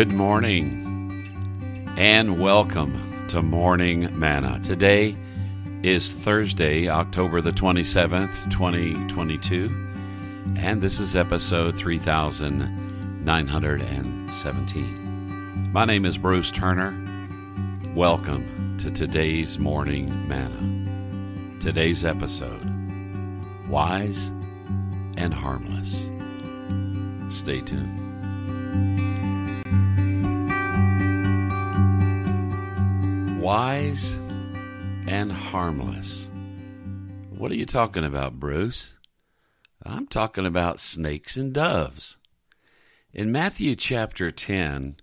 Good morning and welcome to Morning Manna. Today is Thursday, October the 27th, 2022, and this is episode 3917. My name is Bruce Turner. Welcome to today's Morning Manna. Today's episode Wise and Harmless. Stay tuned. Wise and harmless. What are you talking about, Bruce? I'm talking about snakes and doves. In Matthew chapter 10,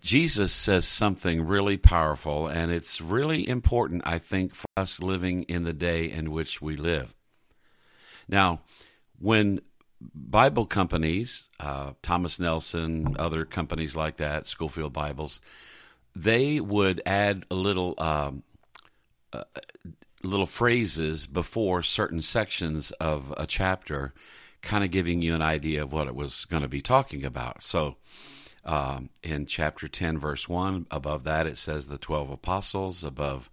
Jesus says something really powerful, and it's really important, I think, for us living in the day in which we live. Now, when Bible companies, uh, Thomas Nelson, other companies like that, Scofield Bibles, they would add a little um, uh, little phrases before certain sections of a chapter, kind of giving you an idea of what it was going to be talking about. So. Um, in chapter 10, verse 1, above that it says the 12 apostles. Above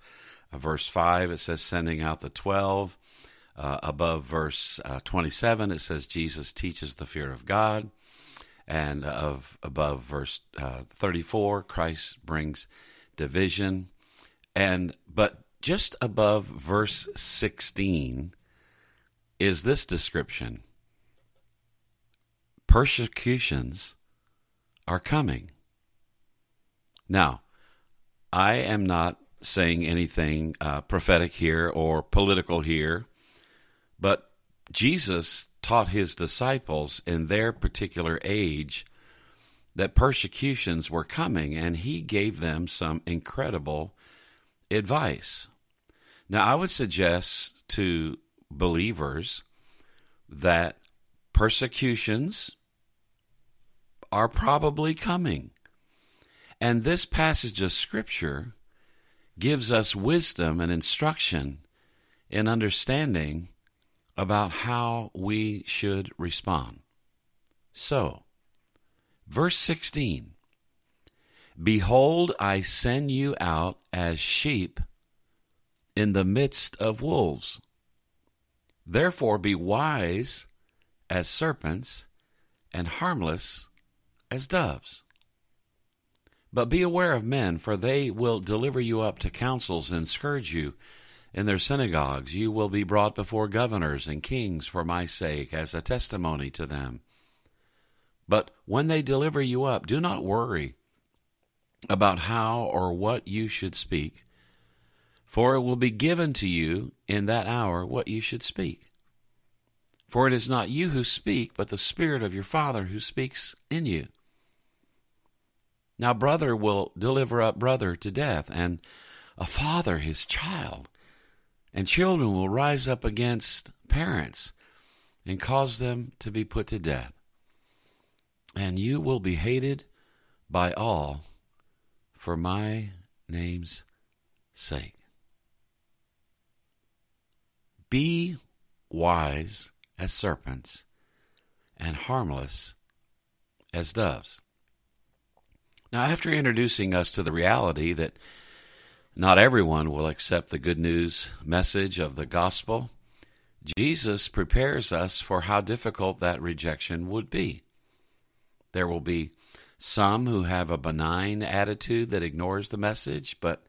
uh, verse 5, it says sending out the 12. Uh, above verse uh, 27, it says Jesus teaches the fear of God and of above verse uh, 34 christ brings division. And but just above verse 16 is this description. Persecutions are coming. Now i am not saying anything uh, prophetic here or political here but jesus taught his disciples in their particular age that persecutions were coming, and he gave them some incredible advice. Now, I would suggest to believers that persecutions are probably coming. And this passage of Scripture gives us wisdom and instruction in understanding about how we should respond. So, verse 16 Behold, I send you out as sheep in the midst of wolves. Therefore, be wise as serpents and harmless as doves. But be aware of men, for they will deliver you up to councils and scourge you in their synagogues you will be brought before governors and kings for my sake, as a testimony to them. But when they deliver you up, do not worry about how or what you should speak, for it will be given to you in that hour what you should speak. For it is not you who speak, but the Spirit of your Father who speaks in you. Now, brother will deliver up brother to death, and a father his child and children will rise up against parents and cause them to be put to death. And you will be hated by all for my name's sake. Be wise as serpents and harmless as doves. Now, after introducing us to the reality that not everyone will accept the good news message of the gospel. Jesus prepares us for how difficult that rejection would be. There will be some who have a benign attitude that ignores the message, but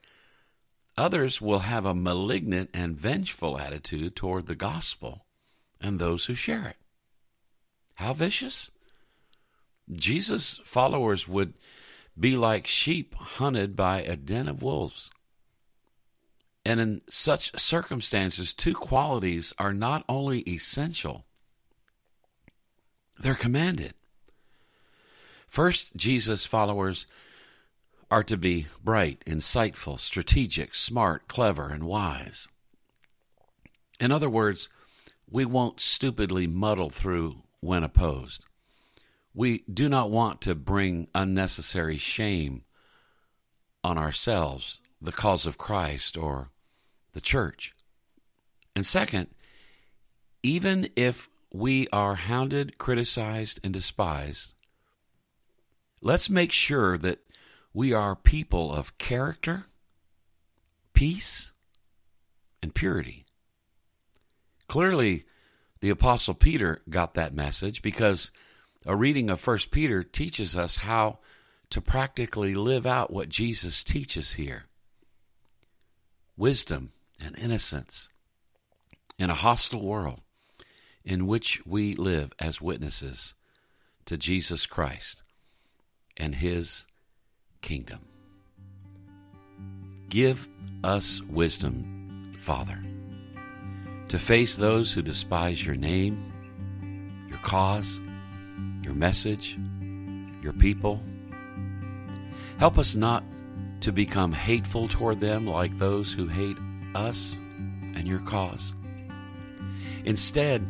others will have a malignant and vengeful attitude toward the gospel and those who share it. How vicious? Jesus' followers would be like sheep hunted by a den of wolves. And in such circumstances, two qualities are not only essential, they're commanded. First, Jesus' followers are to be bright, insightful, strategic, smart, clever, and wise. In other words, we won't stupidly muddle through when opposed. We do not want to bring unnecessary shame on ourselves the cause of Christ or the church. And second, even if we are hounded, criticized, and despised, let's make sure that we are people of character, peace, and purity. Clearly, the Apostle Peter got that message because a reading of 1 Peter teaches us how to practically live out what Jesus teaches here wisdom and innocence in a hostile world in which we live as witnesses to Jesus Christ and his kingdom. Give us wisdom, Father, to face those who despise your name, your cause, your message, your people. Help us not to become hateful toward them like those who hate us and your cause. Instead,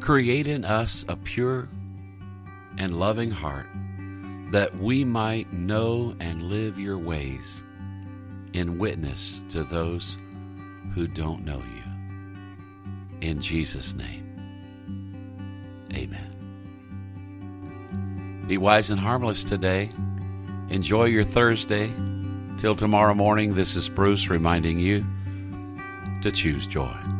create in us a pure and loving heart that we might know and live your ways in witness to those who don't know you. In Jesus' name, amen. Be wise and harmless today. Enjoy your Thursday. Till tomorrow morning, this is Bruce reminding you to choose joy.